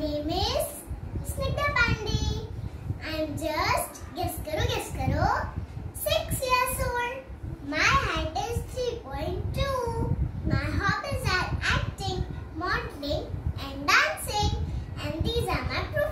name is Snigdha Pandey. I am just, guess karo, guess karo, 6 years old. My height is 3.2. My hobbies are acting, modeling and dancing. And these are my professions.